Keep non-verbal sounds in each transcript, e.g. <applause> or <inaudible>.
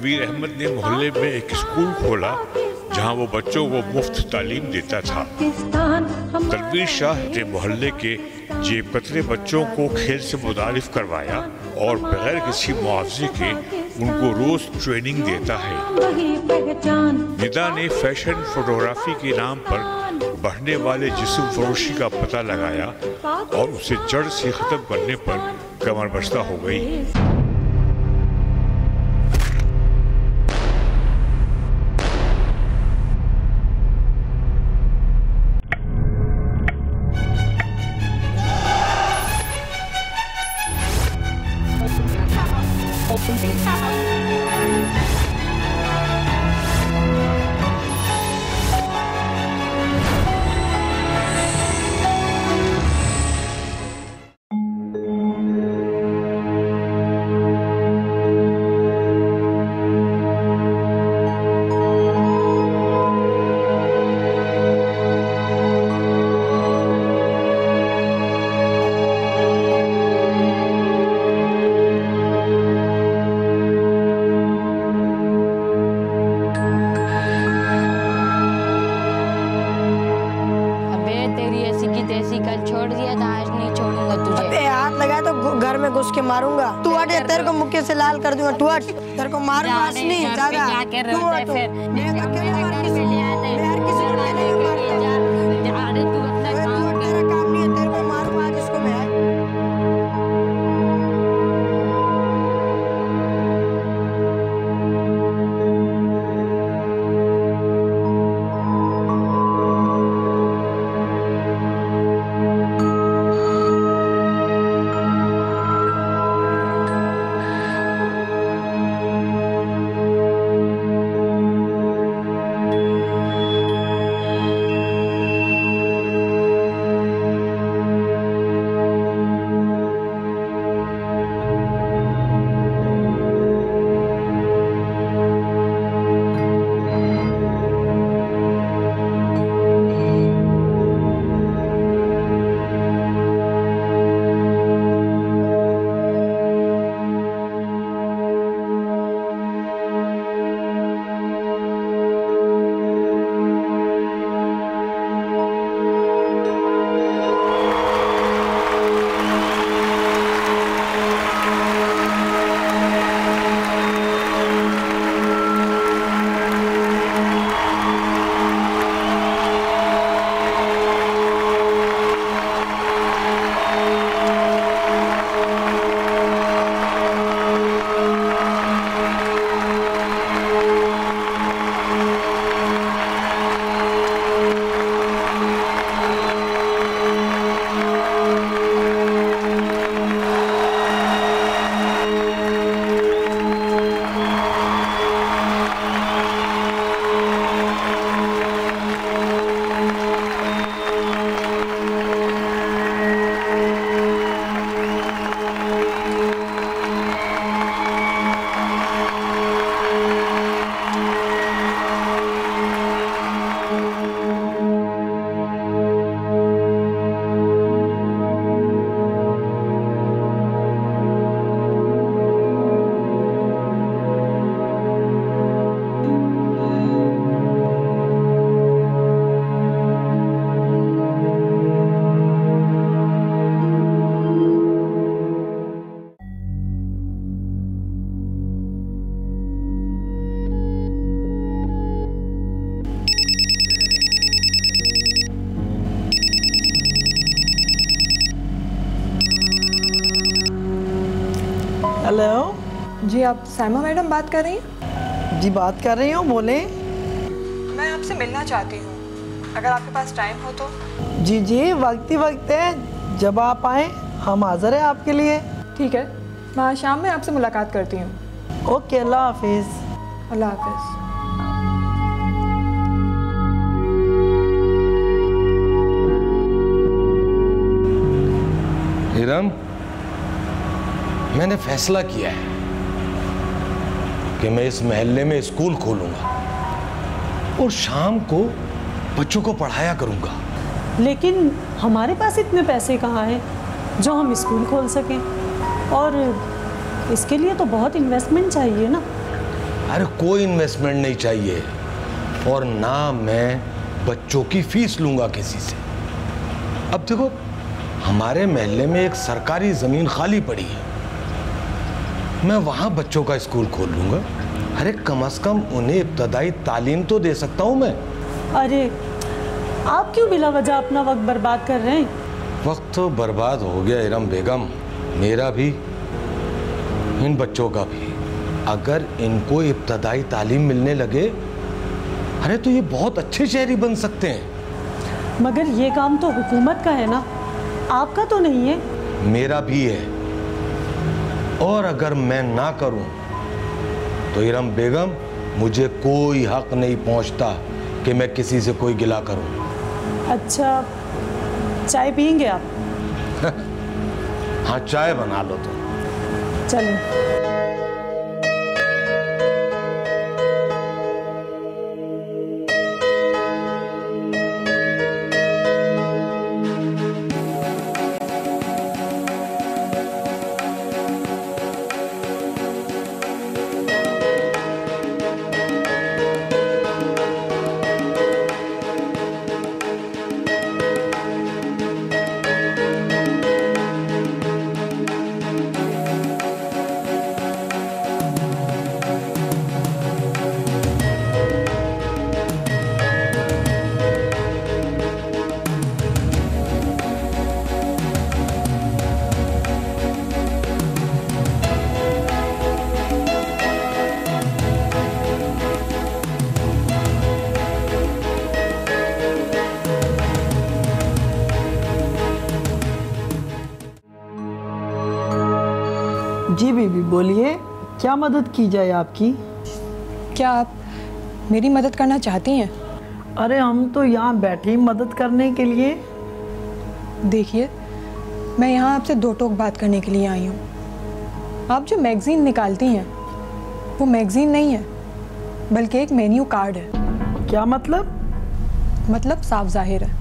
तनवीर अहमद ने मोहल्ले में एक स्कूल खोला, जहाँ वो बच्चों को मुफ़्त तालीम देता था। तनवीर शाह ने मोहल्ले के जेब कतरे बच्चों को खेल से मुतारफ करवाया और बगैर किसी मुआवजे के उनको रोज ट्रेनिंग देता है। निदा ने फ़ैशन फोटोग्राफी के नाम पर बढ़ने वाले जिसम फरोशी का पता लगाया और उसे जड़ से खत्म करने पर कमर बस्ता हो गई। कर दूँगा टूट तेरे को मारूँगा नहीं असली ज़्यादा। तू फिर। जी आप साइमा मैडम बात कर रही हैं? जी बात कर रही हूँ बोले। मैं आपसे मिलना चाहती हूँ। अगर आपके पास टाइम हो तो। जी जी वक्त ही वक्त है। जब आप आए हम हाजिर हैं आपके लिए। ठीक है। मैं आज शाम में आपसे मुलाकात करती हूँ। ओके अल्लाह हाफिज़। अल्लाह हाफिज़। हिरम मैंने फैसला किया है। कि मैं इस मोहल्ले में स्कूल खोलूँगा और शाम को बच्चों को पढ़ाया करूँगा। लेकिन हमारे पास इतने पैसे कहाँ हैं जो हम स्कूल खोल सकें? और इसके लिए तो बहुत इन्वेस्टमेंट चाहिए ना। अरे कोई इन्वेस्टमेंट नहीं चाहिए। और ना मैं बच्चों की फ़ीस लूँगा किसी से। अब देखो हमारे महल्ले में एक सरकारी ज़मीन खाली पड़ी है। मैं वहाँ बच्चों का स्कूल खोल लूँगा। अरे कम से कम उन्हें इब्तदाई तालीम तो दे सकता हूँ मैं। अरे आप क्यों बिला वजह अपना वक्त बर्बाद कर रहे हैं? वक्त तो बर्बाद हो गया इरम बेगम। मेरा भी इन बच्चों का भी। अगर इनको इब्तदाई तालीम मिलने लगे अरे तो ये बहुत अच्छे शहरी बन सकते हैं। मगर ये काम तो हुकूमत का है ना? आपका तो नहीं है? मेरा भी है। और अगर मैं ना करूँ तो इरम बेगम मुझे कोई हक नहीं पहुँचता कि मैं किसी से कोई गिला करूँ। अच्छा चाय पियेंगे आप? <laughs> हाँ चाय बना लो तो। चलिए बोलिए क्या मदद की जाए आपकी? क्या आप मेरी मदद करना चाहती हैं? अरे हम तो यहाँ बैठे ही मदद करने के लिए। देखिए मैं यहाँ आपसे दो टोक बात करने के लिए आई हूँ। आप जो मैगज़ीन निकालती हैं वो मैगज़ीन नहीं है बल्कि एक मेन्यू कार्ड है। क्या मतलब? मतलब साफ़ ज़ाहिर है।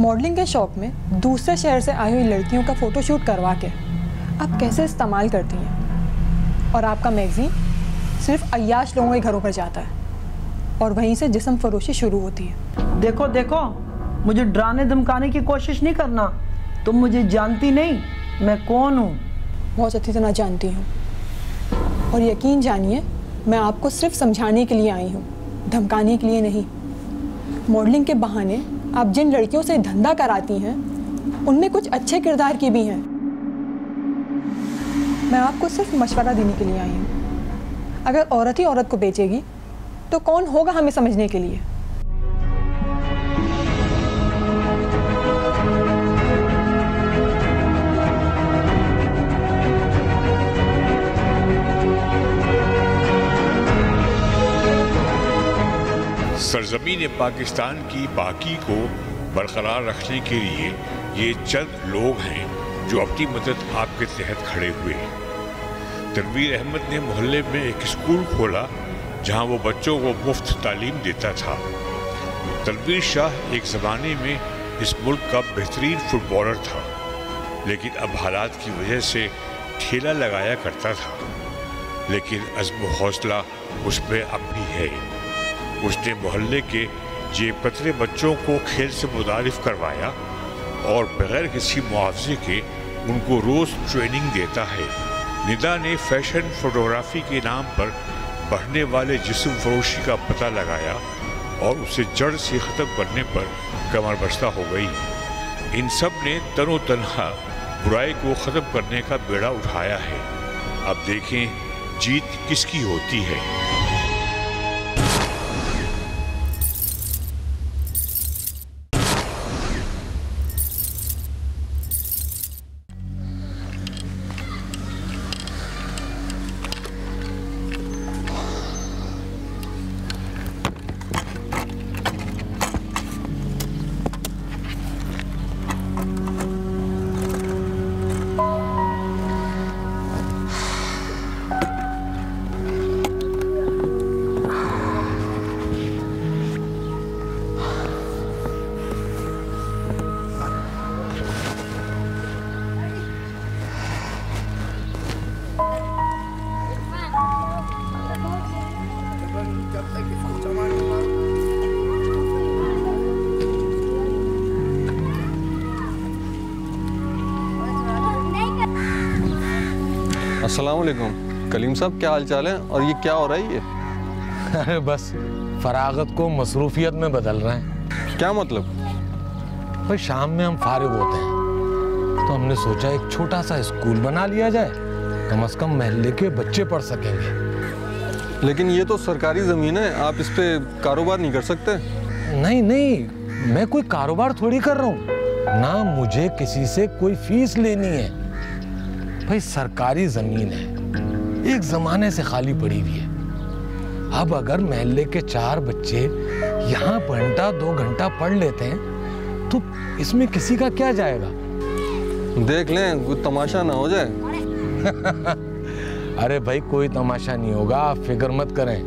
मॉडलिंग के शौक में दूसरे शहर से आई हुई लड़कियों का फ़ोटोशूट करवा के आप कैसे इस्तेमाल करती हैं? और आपका मैगज़ीन सिर्फ़ अयाश लोगों के घरों पर जाता है और वहीं से जिसम फरोशी शुरू होती है। देखो देखो मुझे डराने धमकाने की कोशिश नहीं करना। तुम मुझे जानती नहीं मैं कौन हूँ? बहुत अच्छी तरह जानती हूँ। और यकीन जानिए मैं आपको सिर्फ़ समझाने के लिए आई हूँ धमकाने के लिए नहीं। मॉडलिंग के बहाने आप जिन लड़कियों से धंधा कराती हैं उनमें कुछ अच्छे किरदार की भी हैं। मैं आपको सिर्फ़ मशवरा देने के लिए आई हूँ। अगर औरत ही औरत को बेचेगी तो कौन होगा हमें समझने के लिए? सरजमीन पाकिस्तान की बाकी को बरकरार रखने के लिए ये चंद लोग हैं। जो अपनी मदद आपके तहत खड़े हुए तनवीर अहमद ने मोहल्ले में एक स्कूल खोला, जहाँ वो बच्चों को मुफ़्त तालीम देता था। तनवीर शाह एक ज़माने में इस मुल्क का बेहतरीन फुटबॉलर था, लेकिन अब हालात की वजह से ठेला लगाया करता था। लेकिन अज़म हौसला उसमें अब भी है। उसने मोहल्ले के जेब कतरे बच्चों को खेल से मुतारफ करवाया और बगैर किसी मुआवजे के उनको रोज़ ट्रेनिंग देता है। निदा ने फ़ैशन फोटोग्राफी के नाम पर बढ़ने वाले जिसम फरोशी का पता लगाया और उसे जड़ से ख़त्म करने पर कमर बस्ता हो गई। इन सबने तनो तनहा बुराई को ख़त्म करने का बेड़ा उठाया है। अब देखें, जीत किसकी होती है? असलकुम कलीम साहब क्या हाल चाल है? और ये क्या हो रहा है ये? अरे बस फरागत को मसरूफियत में बदल रहे हैं। क्या मतलब? भाई शाम में हम फारिग होते हैं। तो हमने सोचा एक छोटा सा स्कूल बना लिया जाए। कम अज़ कम महल्ले के बच्चे पढ़ सकेंगे। लेकिन ये तो सरकारी ज़मीन है आप इस पे कारोबार नहीं कर सकते। नहीं नहीं मैं कोई कारोबार थोड़ी कर रहा हूँ। ना मुझे किसी से कोई फ़ीस लेनी है। भाई सरकारी ज़मीन है। एक जमाने से खाली पड़ी हुई है। अब अगर महल्ले के चार बच्चे यहाँ घंटा दो घंटा पढ़ लेते हैं तो इसमें किसी का क्या जाएगा? देख लें कोई तमाशा ना हो जाए। <laughs> अरे भाई कोई तमाशा नहीं होगा आप फ़िक्र मत करें।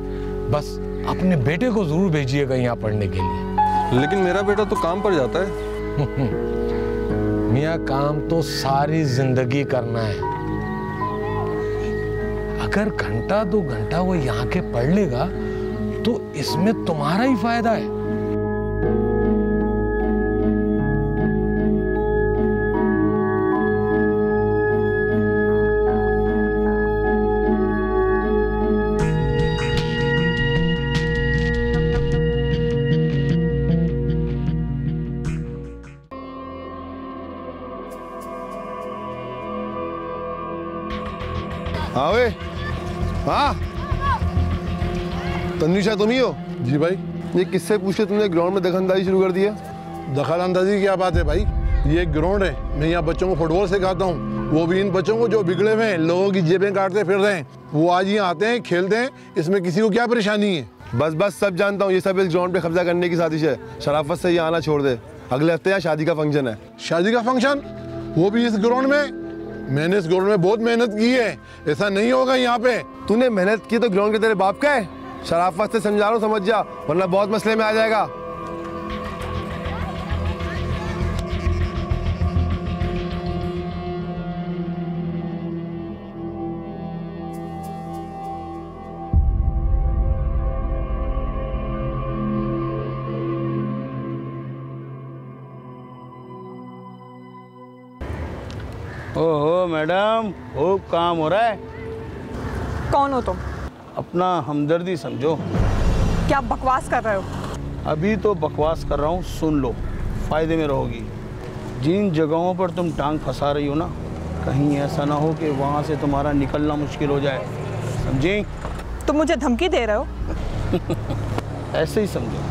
बस अपने बेटे को ज़रूर भेजिएगा यहाँ पढ़ने के लिए। लेकिन मेरा बेटा तो काम पर जाता है। <laughs> मियाँ काम तो सारी ज़िंदगी करना है। अगर घंटा दो घंटा वो यहाँ के पढ़ लेगा तो इसमें तुम्हारा ही फ़ायदा है हाँ। तन्वीशा तुम ही हो? जी भाई। ये किससे पूछे तुमने? ग्राउंड में दखलंदाजी शुरू कर दिया दखल अंदाजी की क्या बात है भाई? ये ग्राउंड है। मैं यहाँ बच्चों को फुटबॉल सिखाता हूँ। वो भी इन बच्चों को जो बिगड़े हुए हैं लोगों की जेबें काटते फिर रहे हैं। वो आज यहाँ आते हैं खेलते हैं। इसमें किसी को क्या परेशानी है? बस बस सब जानता हूँ। ये सब इस ग्राउंड पे कब्जा करने की साजिश है। शराफत से ये आना छोड़ दे। अगले हफ़्ते यहाँ शादी का फ़ंक्शन है। शादी का फ़ंक्शन वो भी इस ग्राउंड में? मैंने इस ग्राउंड में बहुत मेहनत की है। ऐसा नहीं होगा यहाँ पे। तूने मेहनत की तो ग्राउंड के तेरे बाप का है? शराफत से समझा रहा हूँ समझ जा वरना बहुत मसले में आ जाएगा। ओहो मैडम खूब काम हो रहा है। कौन हो तुम? अपना हमदर्दी समझो। क्या बकवास कर रहे हो? अभी तो बकवास कर रहा हूँ सुन लो फ़ायदे में रहोगी। जिन जगहों पर तुम टांग फंसा रही हो ना कहीं ऐसा ना हो कि वहाँ से तुम्हारा निकलना मुश्किल हो जाए। समझे? तुम मुझे धमकी दे रहे हो? <laughs> ऐसे ही समझो।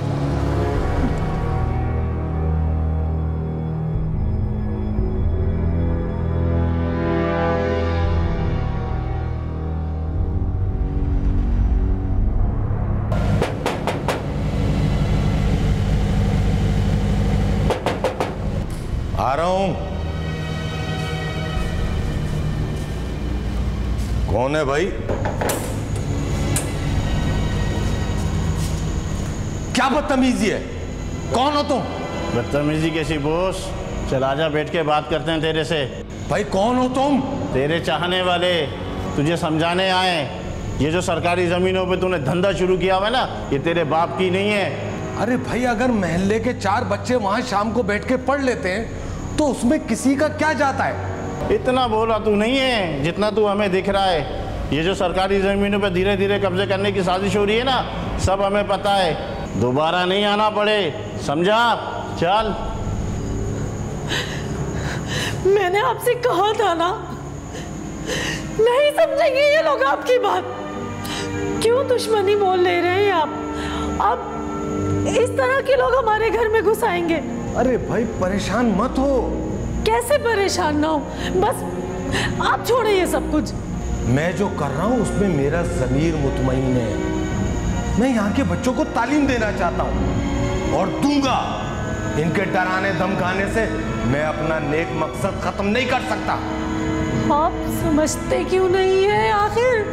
आ रहा हूँ। कौन है भाई? क्या बदतमीजी है? कौन हो तुम? बदतमीजी कैसी बोस? चल आजा बैठ के बात करते हैं तेरे से। भाई कौन हो तुम? तेरे चाहने वाले तुझे समझाने आए ये जो सरकारी ज़मीनों पे तूने धंधा शुरू किया हुआ है ना ये तेरे बाप की नहीं है। अरे भाई अगर महल्ले के चार बच्चे वहाँ शाम को बैठ के पढ़ लेते हैं तो उसमें किसी का क्या जाता है? इतना बोला तू नहीं है जितना तू हमें दिख रहा है। ये जो सरकारी ज़मीनों पर धीरे धीरे कब्जे करने की साजिश हो रही है ना सब हमें पता है। दोबारा नहीं आना पड़े समझा? चल। मैंने आपसे कहा था ना नहीं समझेंगे ये लोग आपकी बात। क्यों दुश्मनी बोल ले रहे हैं आप? अब इस तरह के लोग हमारे घर में घुस आएँगे। अरे भाई परेशान मत हो। कैसे परेशान ना हो? बस आप छोड़े ये सब कुछ। मैं जो कर रहा हूँ उसमें मेरा जमीर मुतमईन है। मैं यहाँ के बच्चों को तालीम देना चाहता हूँ और दूँगा। इनके डराने धमकाने से मैं अपना नेक मकसद खत्म नहीं कर सकता। आप समझते क्यों नहीं है आखिर?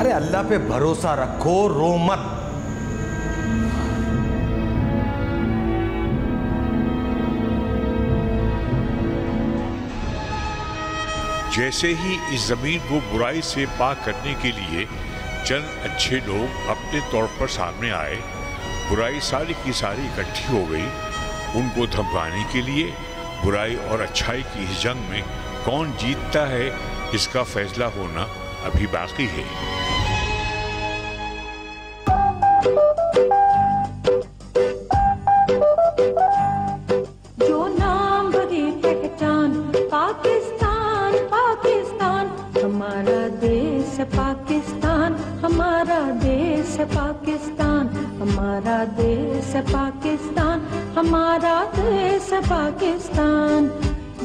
अरे अल्लाह पे भरोसा रखो रो मत। जैसे ही इस ज़मीन को बुराई से पाक करने के लिए चंद अच्छे लोग अपने तौर पर सामने आए, बुराई सारी की सारी इकट्ठी हो गई। उनको धमकाने के लिए, बुराई और अच्छाई की इस जंग में कौन जीतता है, इसका फैसला होना अभी बाकी है। पाकिस्तान, हमारा देश है पाकिस्तान।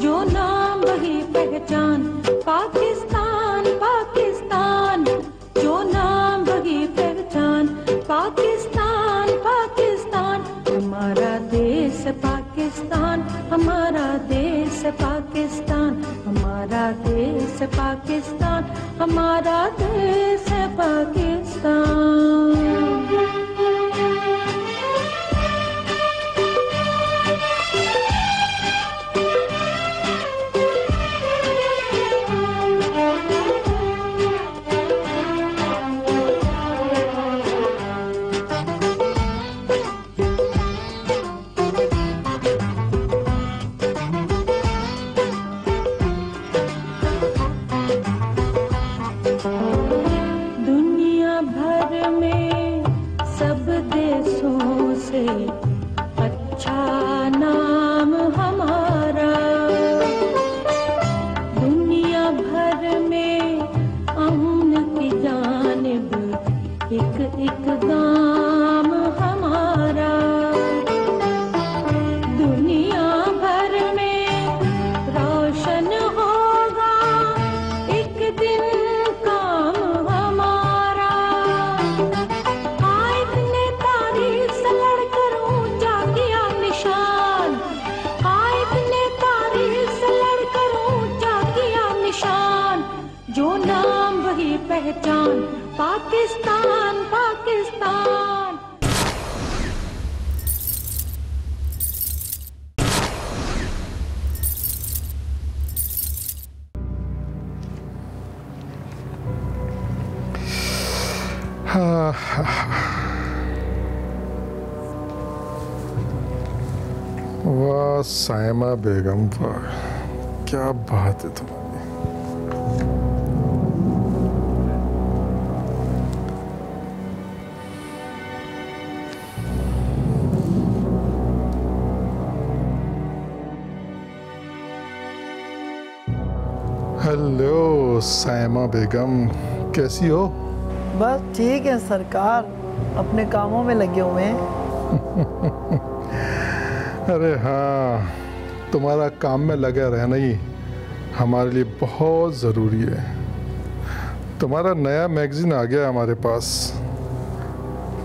जो नाम वही पहचान, पाकिस्तान पाकिस्तान। जो नाम वही पहचान, पाकिस्तान पाकिस्तान। हमारा देश पाकिस्तान, हमारा देश पाकिस्तान। हमारा देश पाकिस्तान, हमारा देश पाकिस्तान। सायमा बेगम वाह क्या बात है तुम्हारी? हेलो सायमा बेगम। कैसी हो? बस ठीक है सरकार। अपने कामों में लगे हुए हैं। <laughs> अरे हाँ तुम्हारा काम में लगा रहना ही हमारे लिए बहुत ज़रूरी है। तुम्हारा नया मैगजीन आ गया हमारे पास।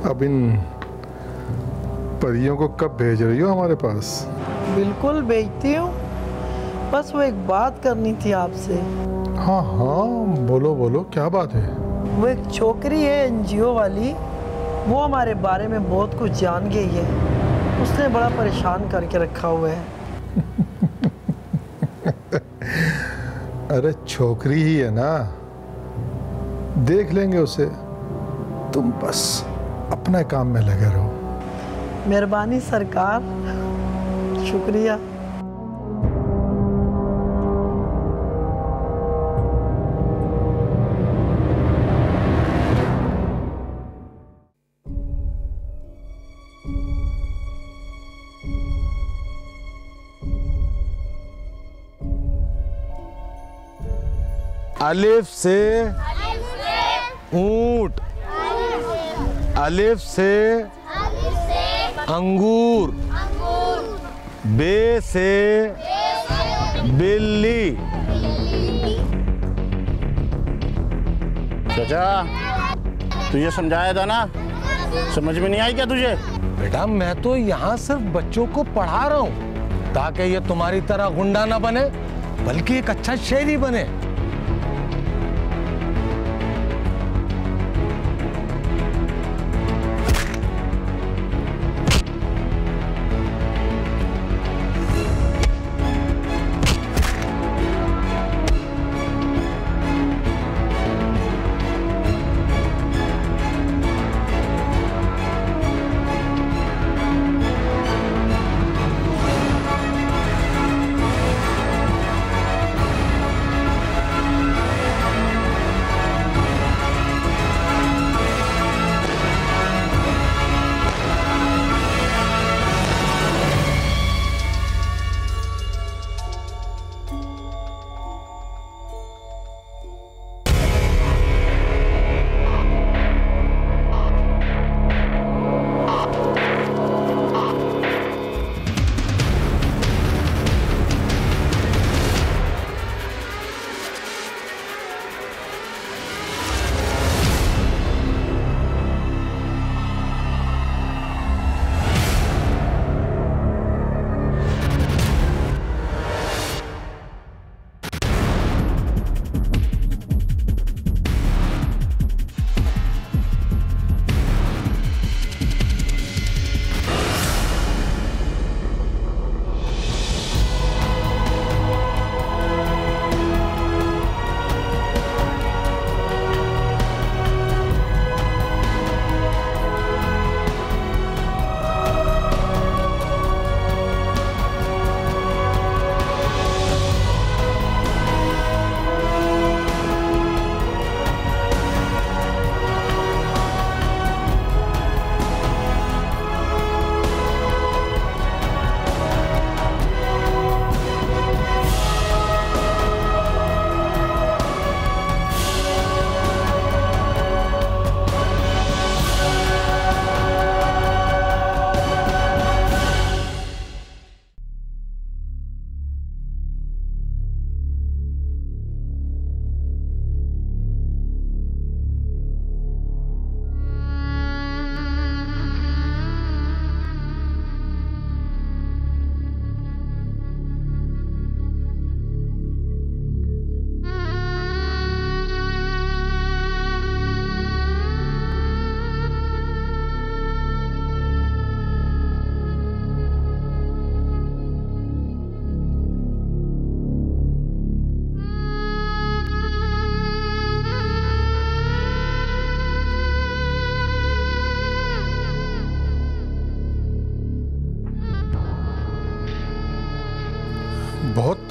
अब इन परियों को कब भेज रही हो हमारे पास? बिल्कुल बेचती हूँ। बस वो एक बात करनी थी आपसे। हाँ हाँ बोलो बोलो क्या बात है? वो एक छोकरी है एनजीओ वाली। वो हमारे बारे में बहुत कुछ जान गई है। उसने बड़ा परेशान करके रखा हुआ है। अरे छोकरी ही है ना। देख लेंगे उसे। तुम बस अपने काम में लगे रहो। मेहरबानी सरकार। शुक्रिया। अलिफ से ऊँट। अलिफ से अंगूर। बे से बिल्ली। चाचा, तुझे समझाया था ना? समझ में नहीं आई क्या तुझे? बेटा, मैं तो यहाँ सिर्फ़ बच्चों को पढ़ा रहा हूँ, ताकि ये तुम्हारी तरह गुंडा ना बने, बल्कि एक अच्छा शेरी बने।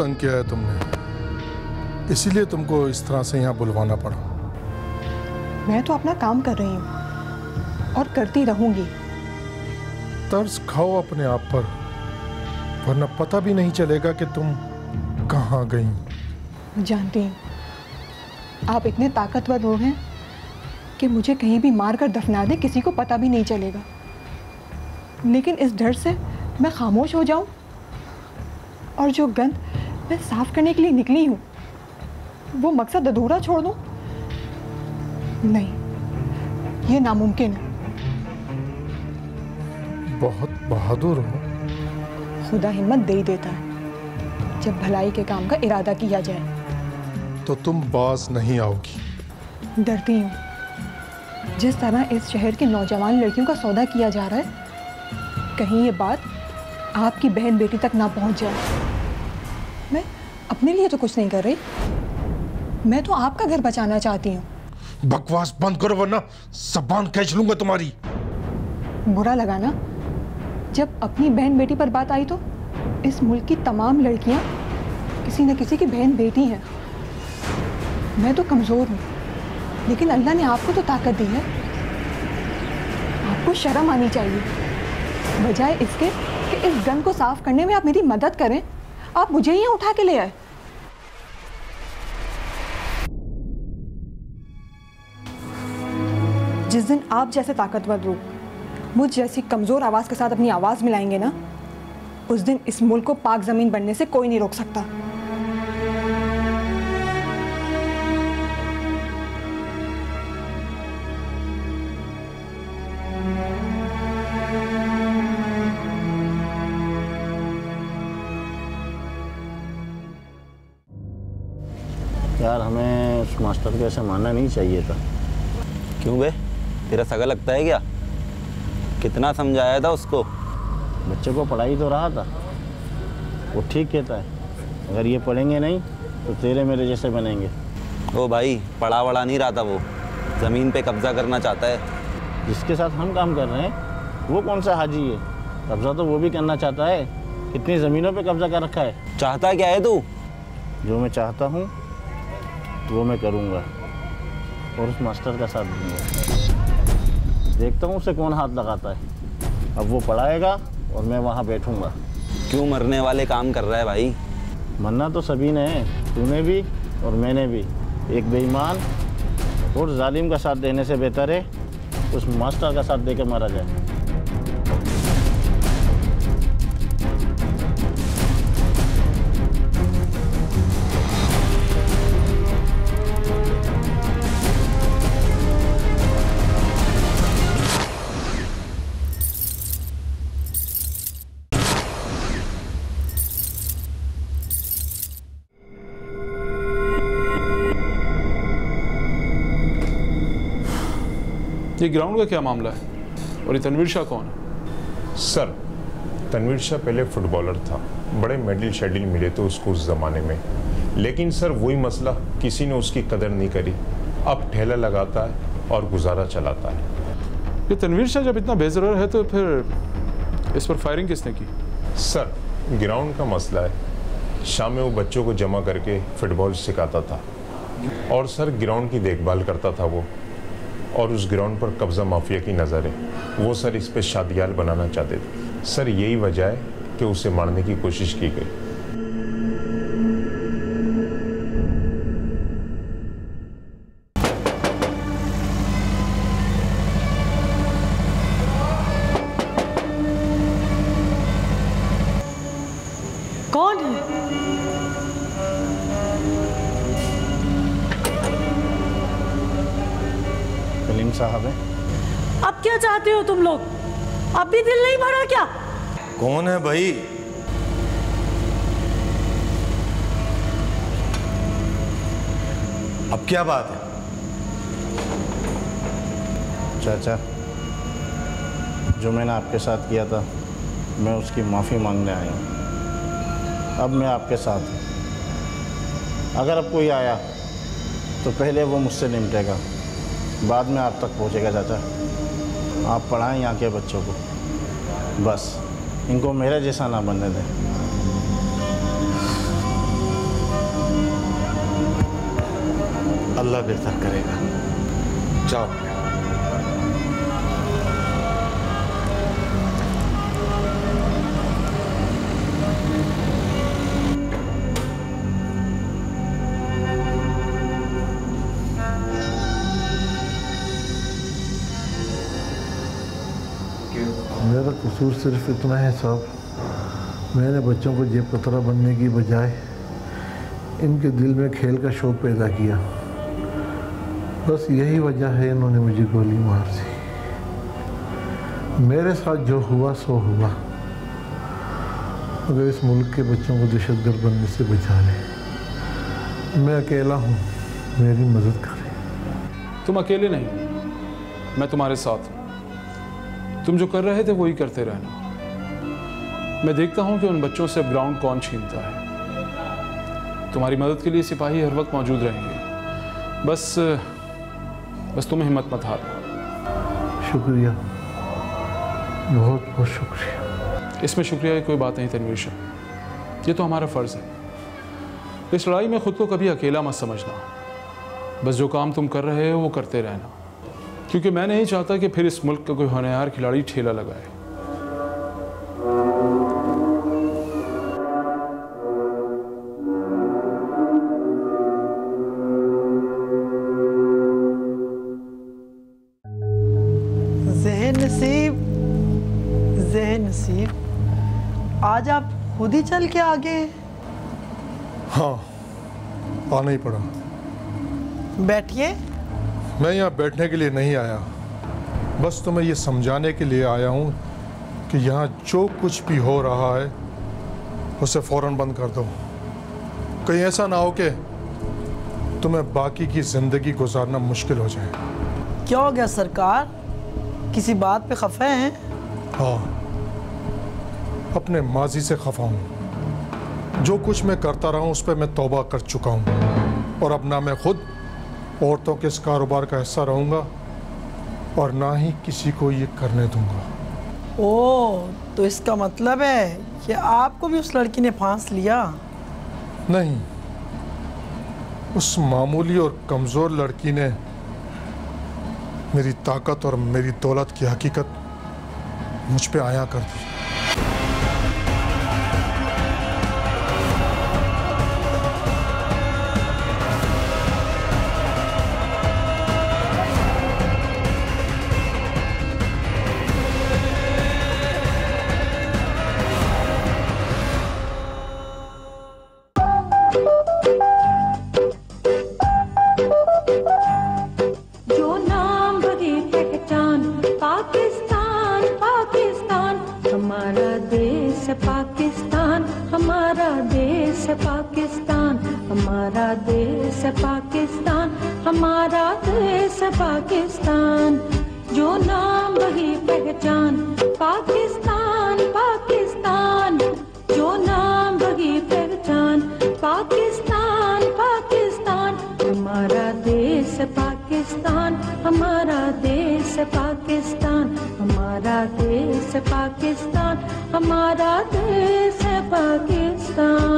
तंग किया है तुमने। इसीलिए तुमको इस तरह से यहाँ बुलवाना पड़ा। मैं तो अपना काम कर रही हूँ और करती रहूँगी। तर्स खाओ अपने आप पर वरना पता भी नहीं चलेगा कि तुम कहाँ गई। जानती हूँ आप इतने ताकतवर लोग हैं कि मुझे कहीं भी मार कर दफना दे किसी को पता भी नहीं चलेगा। लेकिन इस डर से मैं खामोश हो जाऊँ और जो गंद मैं साफ़ करने के लिए निकली हूँ। वो मकसद अधूरा छोड़ दूँ? नहीं ये नामुमकिन है। बहुत बहादुर हो। खुदा हिम्मत दे ही देता है जब भलाई के काम का इरादा किया जाए। तो तुम बाज नहीं आओगी। डरती हूँ। जिस तरह इस शहर की नौजवान लड़कियों का सौदा किया जा रहा है कहीं ये बात आपकी बहन बेटी तक ना पहुँच जाए। मैं अपने लिए तो कुछ नहीं कर रही। मैं तो आपका घर बचाना चाहती हूँ। बकवास बंद करो वरना जबान खींच लूँगा तुम्हारी। बुरा लगा ना? जब अपनी बहन बेटी पर बात आई तो इस मुल्क की तमाम लड़कियाँ किसी न किसी की बहन बेटी हैं। मैं तो कमज़ोर हूँ लेकिन अल्लाह ने आपको तो ताकत दी है। आपको शर्म आनी चाहिए बजाय इसके कि इस गन को साफ़ करने में आप मेरी मदद करें। आप मुझे ही उठा के ले आए। जिस दिन आप जैसे ताकतवर लोग मुझ जैसी कमज़ोर आवाज़ के साथ अपनी आवाज़ मिलाएँगे ना, उस दिन इस मुल्क को पाक ज़मीन बनने से कोई नहीं रोक सकता। यार हमें उस मास्टर को ऐसे मानना नहीं चाहिए था। क्यों बे? तेरा सगा लगता है क्या? कितना समझाया था उसको? बच्चे को पढ़ाई तो रहा था। वो ठीक कहता है अगर ये पढ़ेंगे नहीं तो तेरे मेरे जैसे बनेंगे। ओ भाई पढ़ा वड़ा नहीं रहा था वो। ज़मीन पे कब्जा करना चाहता है। जिसके साथ हम काम कर रहे हैं वो कौन सा हाजी है? कब्जा तो वो भी करना चाहता है। कितनी ज़मीनों पे कब्जा कर रखा है? चाहता क्या है तू? जो मैं चाहता हूँ वो मैं करूँगा। और उस मास्टर का साथ दूँगा। देखता हूँ उसे कौन हाथ लगाता है। अब वो पढ़ाएगा और मैं वहाँ बैठूँगा। क्यों मरने वाले काम कर रहा है भाई? मरना तो सभी ने है। तूने भी और मैंने भी। एक बेईमान और जालिम का साथ देने से बेहतर है। उस मास्टर का साथ देकर मारा जाए। ये ग्राउंड का क्या मामला है? और ये तनवीर शाह कौन है? सर तनवीर शाह पहले फुटबॉलर था। बड़े मेडल शेडल मिले थे उसको उस ज़माने में। लेकिन सर वही मसला किसी ने उसकी कदर नहीं करी। अब ठेला लगाता है और गुजारा चलाता है। ये तनवीर शाह जब इतना बेजर है तो फिर इस पर फायरिंग किसने की? सर ग्राउंड का मसला है। शाम में वो बच्चों को जमा करके फुटबॉल सिखाता था। और सर ग्राउंड की देखभाल करता था वो। और उस ग्राउंड पर कब्जा माफिया की नज़र। है वो सर इस पर शादियाल बनाना चाहते थे। सर, यही वजह है कि उसे मारने की कोशिश की गई। चाहते हो तुम लोग? अब भी दिल नहीं भरा क्या? कौन है भाई? अब क्या बात है? चाचा जो मैंने आपके साथ किया था मैं उसकी माफ़ी मांगने आया हूँ। अब मैं आपके साथ हूँ। अगर अब कोई आया तो पहले वो मुझसे निपटेगा बाद में आप तक पहुँचेगा चाचा। आप पढ़ाएँ यहाँ के बच्चों को। बस। इनको मेरे जैसा ना बनने दें। अल्लाह बेहतर करेगा। जाओ। कसूर सिर्फ़ इतना है साहब, मैंने बच्चों को जेब कतरा बनने की बजाय इनके दिल में खेल का शौक पैदा किया। बस यही वजह है इन्होंने मुझे गोली मार दी। मेरे साथ जो हुआ, सो हुआ। अगर इस मुल्क के बच्चों को दहशतगर्द बनने से बचा ले मैं अकेला हूँ, मेरी मदद करें। तुम अकेले नहीं, मैं तुम्हारे साथ हूँ। तुम जो कर रहे थे वही करते रहना। मैं देखता हूँ कि उन बच्चों से अब ग्राउंड कौन छीनता है। तुम्हारी मदद के लिए सिपाही हर वक्त मौजूद रहेंगे। बस बस तुम्हें हिम्मत मत हारना। शुक्रिया। बहुत बहुत शुक्रिया। इसमें शुक्रिया की कोई बात नहीं तनवीर शाह। ये तो हमारा फ़र्ज़ है। इस लड़ाई में खुद को कभी अकेला मत समझना। बस जो काम तुम कर रहे हो वो करते रहना। क्योंकि मैं नहीं चाहता कि फिर इस मुल्क का कोई होनहार खिलाड़ी ठेला लगाए। नसीब नसीब। आज आप खुद ही चल के आगे हाँ आना ही पड़ा। बैठिए। मैं यहाँ बैठने के लिए नहीं आया। बस तुम्हें ये समझाने के लिए आया हूँ कि यहाँ जो कुछ भी हो रहा है उसे फ़ौरन बंद कर दो। कहीं ऐसा ना हो कि तुम्हें बाकी की ज़िंदगी गुजारना मुश्किल हो जाए। क्या हो गया सरकार? किसी बात पे खफे हैं? हाँ। अपने माजी से खफा हूँ। जो कुछ मैं करता रहा हूँ उस पर मैं तौबा कर चुका हूँ। और अब ना मैं खुद औरतों के इस कारोबार का हिस्सा रहूँगा और ना ही किसी को ये करने दूँगा। ओ तो इसका मतलब है कि आपको भी उस लड़की ने फांस लिया? नहीं उस मामूली और कमज़ोर लड़की ने मेरी ताकत और मेरी दौलत की हकीकत मुझ पे आया कर दी। देश पाकिस्तान हमारा देश पाकिस्तान हमारा देश पाकिस्तान हमारा देश पाकिस्तान।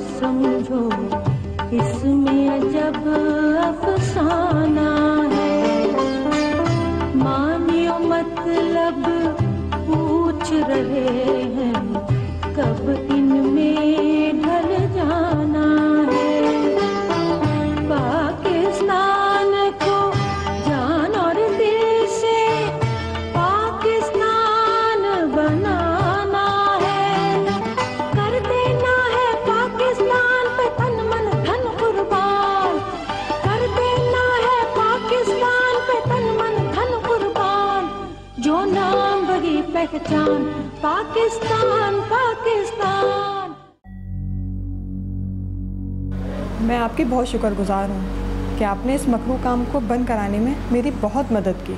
समझो इसमें अजब अफसाना है। मानियो मतलब पूछ रहे पहचान पाकिस्तान पाकिस्तान। मैं आपकी बहुत शुक्रगुजार हूँ कि आपने इस मकरू काम को बंद कराने में मेरी बहुत मदद की।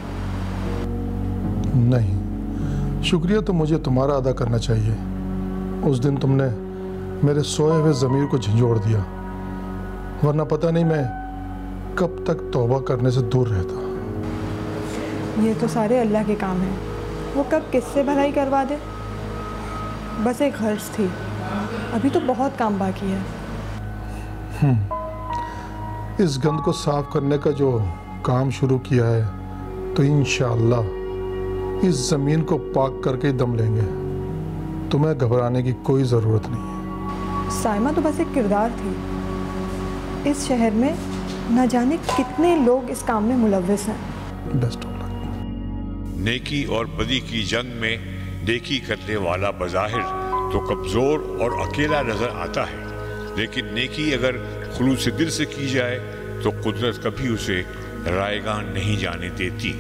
नहीं शुक्रिया तो मुझे तुम्हारा अदा करना चाहिए। उस दिन तुमने मेरे सोए हुए ज़मीर को झंझोड़ दिया वरना पता नहीं मैं कब तक तौबा करने से दूर रहता। ये तो सारे अल्लाह के काम हैं। वो कब किससे भलाई करवा दे? बस एक गर्ज थी। अभी तो बहुत काम बाकी है। हम्म। इस गंद को साफ़ करने का जो काम शुरू किया है तो इन इस ज़मीन को पाक करके दम लेंगे। तुम्हें घबराने की कोई ज़रूरत नहीं है। साइमा तो बस एक किरदार थी। इस शहर में न जाने कितने लोग इस काम में मुलविस हैं। बेस्ट नेकी और बदी की जंग में नेकी करने वाला बज़ाहिर तो कमज़ोर और अकेला नज़र आता है। लेकिन नेकी अगर खुलूस दिल से की जाए तो कुदरत कभी उसे रायगान नहीं जाने देती।